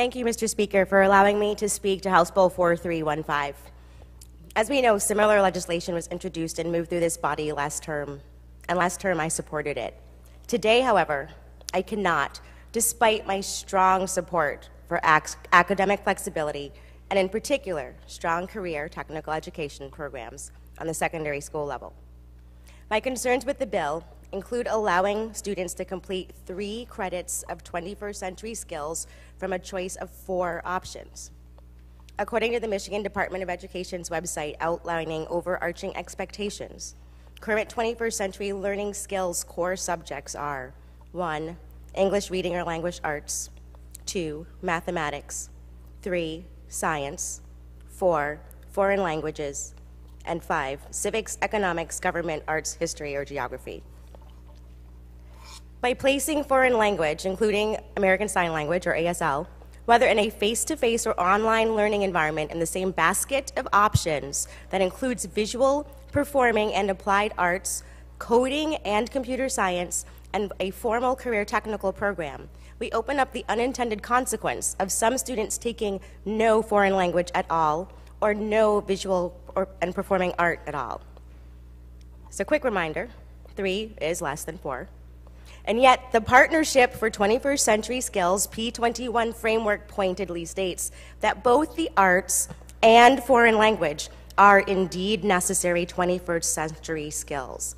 Thank you, Mr. Speaker, for allowing me to speak to House Bill 4315. As we know, similar legislation was introduced and moved through this body last term, and last term I supported it. Today, however, I cannot, despite my strong support for ac- academic flexibility and, in particular, strong career technical education programs on the secondary school level. My concerns with the bill include allowing students to complete three credits of 21st century skills from a choice of four options. According to the Michigan Department of Education's website outlining overarching expectations, current 21st century learning skills core subjects are 1. English reading or language arts, 2. Mathematics, 3. Science, 4. Foreign languages, and 5. Civics, economics, government, arts, history, or geography. By placing foreign language, including American Sign Language or ASL, whether in a face to face or online learning environment, in the same basket of options that includes visual, performing, and applied arts, coding, and computer science, and a formal career technical program, we open up the unintended consequence of some students taking no foreign language at all or no visual or, and performing art at all. So, quick reminder three is less than four. And yet, the Partnership for 21st Century Skills P21 framework pointedly states that both the arts and foreign language are indeed necessary 21st century skills.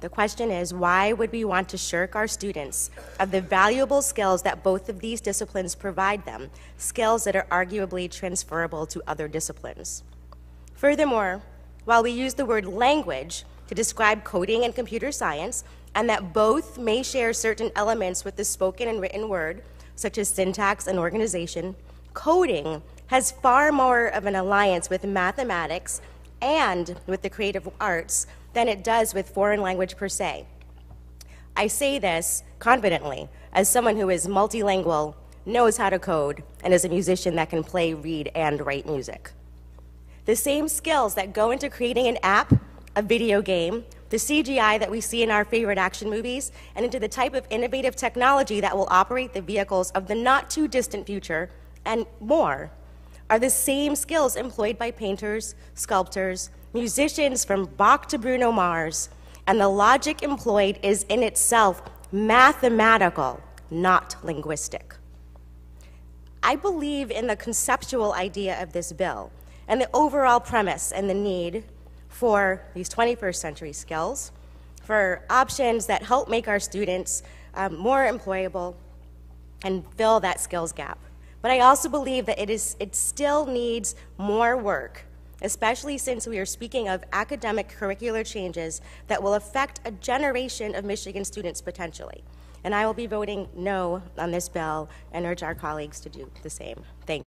The question is why would we want to shirk our students of the valuable skills that both of these disciplines provide them, skills that are arguably transferable to other disciplines? Furthermore, while we use the word language to describe coding and computer science, and that both may share certain elements with the spoken and written word, such as syntax and organization, coding has far more of an alliance with mathematics and with the creative arts than it does with foreign language per se. I say this confidently as someone who is multilingual, knows how to code, and is a musician that can play, read, and write music. The same skills that go into creating an app, a video game, the CGI that we see in our favorite action movies, and into the type of innovative technology that will operate the vehicles of the not too distant future, and more, are the same skills employed by painters, sculptors, musicians from Bach to Bruno Mars, and the logic employed is in itself mathematical, not linguistic. I believe in the conceptual idea of this bill and the overall premise and the need for these 21st century skills, for options that help make our students um, more employable and fill that skills gap. But I also believe that it, is, it still needs more work, especially since we are speaking of academic curricular changes that will affect a generation of Michigan students potentially. And I will be voting no on this bill and urge our colleagues to do the same. Thank you.